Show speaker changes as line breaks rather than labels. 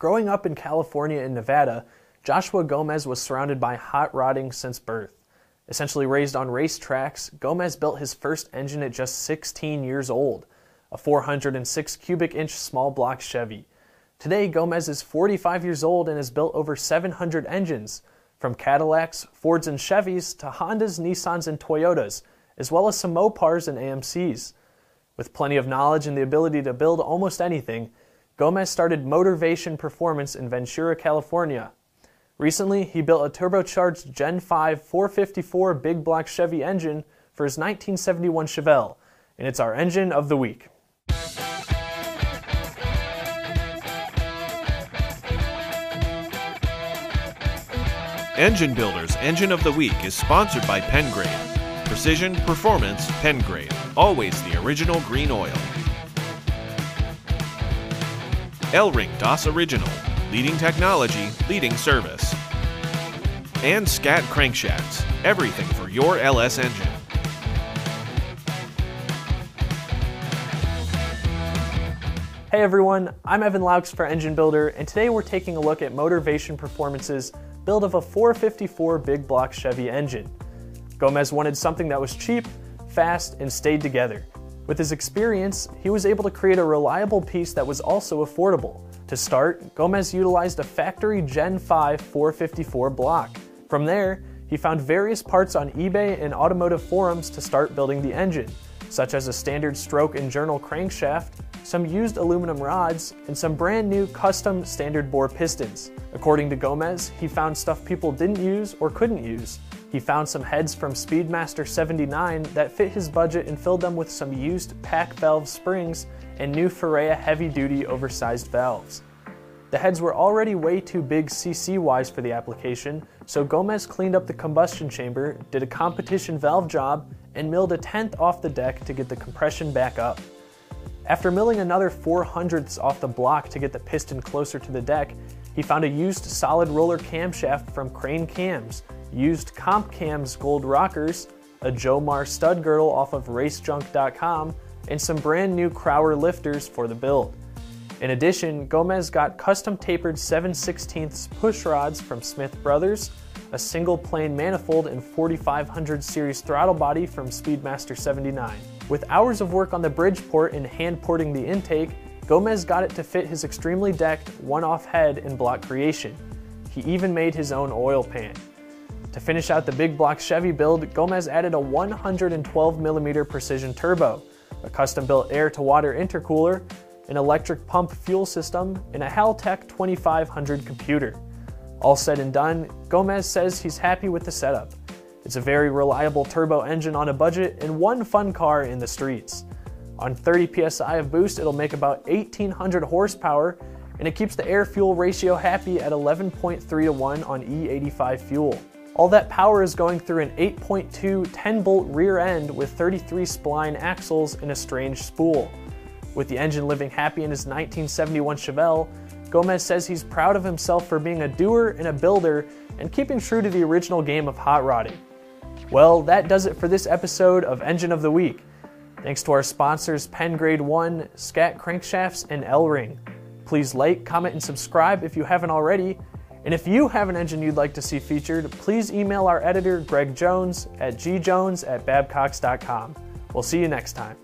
Growing up in California and Nevada, Joshua Gomez was surrounded by hot rodding since birth. Essentially raised on racetracks, Gomez built his first engine at just 16 years old, a 406 cubic inch small block Chevy. Today, Gomez is 45 years old and has built over 700 engines, from Cadillacs, Fords, and Chevys to Hondas, Nissans, and Toyotas, as well as some Mopars and AMCs. With plenty of knowledge and the ability to build almost anything, Gomez started MotorVation Performance in Ventura, California. Recently, he built a turbocharged Gen 5 454 big block Chevy engine for his 1971 Chevelle, and it's our engine of the week.
Engine Builder's Engine of the Week is sponsored by PennGrade. Precision, performance, PennGrade. Always the original green oil. Elring Das Original. Leading technology, leading service. And Scat Crankshafts. Everything for your LS engine.
Hey everyone, I'm Evan Laux for Engine Builder, and today we're taking a look at MotorVation Performance's build of a 454 big block Chevy engine. Gomez wanted something that was cheap, fast, and stayed together. With his experience, he was able to create a reliable piece that was also affordable. To start, Gomez utilized a factory Gen 5 454 block. From there, he found various parts on eBay and automotive forums to start building the engine, such as a standard stroke and journal crankshaft, some used aluminum rods, and some brand new custom standard bore pistons. According to Gomez, he found stuff people didn't use or couldn't use. He found some heads from Speedmaster 79 that fit his budget and filled them with some used pack valve springs and new Ferrea heavy duty oversized valves. The heads were already way too big CC wise for the application, so Gomez cleaned up the combustion chamber, did a competition valve job, and milled a tenth off the deck to get the compression back up. After milling another 4 hundredths off the block to get the piston closer to the deck, he found a used solid roller camshaft from Crane Cams, used Comp Cams gold rockers, a Jomar stud girdle off of racejunk.com, and some brand new Crower lifters for the build. In addition, Gomez got custom tapered 7 16 push rods from Smith Brothers, a single plane manifold and 4500 series throttle body from Speedmaster 79. With hours of work on the bridge port and hand porting the intake, Gomez got it to fit his extremely decked one-off head and block creation. He even made his own oil pan. To finish out the big block Chevy build, Gomez added a 112mm precision turbo, a custom-built air-to-water intercooler, an electric pump fuel system, and a Haltech 2500 computer. All said and done, Gomez says he's happy with the setup. It's a very reliable turbo engine on a budget and one fun car in the streets. On 30 psi of boost, it'll make about 1800 horsepower, and it keeps the air-fuel ratio happy at 11.3 to 1 on E85 fuel. All that power is going through an 8.2 10-bolt rear end with 33 spline axles and a strange spool. With the engine living happy in his 1971 Chevelle, Gomez says he's proud of himself for being a doer and a builder and keeping true to the original game of hot rodding. Well, that does it for this episode of Engine of the Week. Thanks to our sponsors PennGrade 1, Scat Crankshafts, and Elring. Please like, comment, and subscribe if you haven't already. And if you have an engine you'd like to see featured, please email our editor Greg Jones at gjones at babcox.com. We'll see you next time.